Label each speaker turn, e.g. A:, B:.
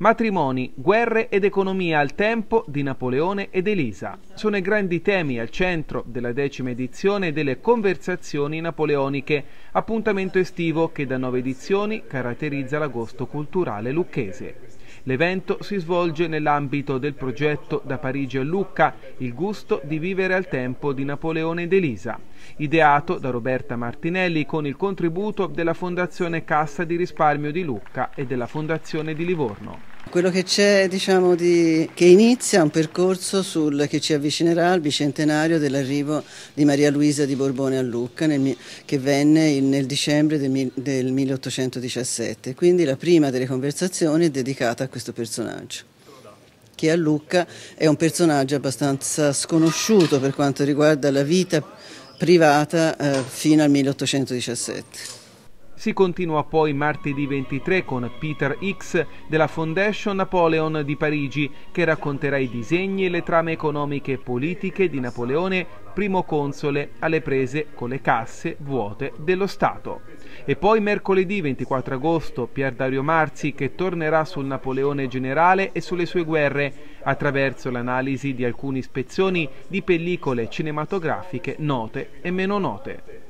A: Matrimoni, guerre ed economia al tempo di Napoleone ed Elisa. Sono i grandi temi al centro della decima edizione delle Conversazioni Napoleoniche, appuntamento estivo che da nove edizioni caratterizza l'agosto culturale lucchese. L'evento si svolge nell'ambito del progetto Da Parigi a Lucca, il gusto di vivere al tempo di Napoleone ed Elisa, ideato da Roberta Martinelli con il contributo della Fondazione Cassa di Risparmio di Lucca e della Fondazione di Livorno.
B: Quello che c'è, diciamo, di, che inizia un percorso sul, che ci avvicinerà al bicentenario dell'arrivo di Maria Luisa di Borbone a Lucca, nel, che venne in, nel dicembre del, del 1817. Quindi la prima delle conversazioni è dedicata a questo personaggio che a Lucca è un personaggio abbastanza sconosciuto per quanto riguarda la vita privata eh, fino al 1817.
A: Si continua poi martedì 23 con Peter X della Foundation Napoleon di Parigi che racconterà i disegni e le trame economiche e politiche di Napoleone, primo console alle prese con le casse vuote dello Stato. E poi mercoledì 24 agosto Pier Dario Marzi che tornerà sul Napoleone generale e sulle sue guerre attraverso l'analisi di alcune ispezioni di pellicole cinematografiche note e meno note.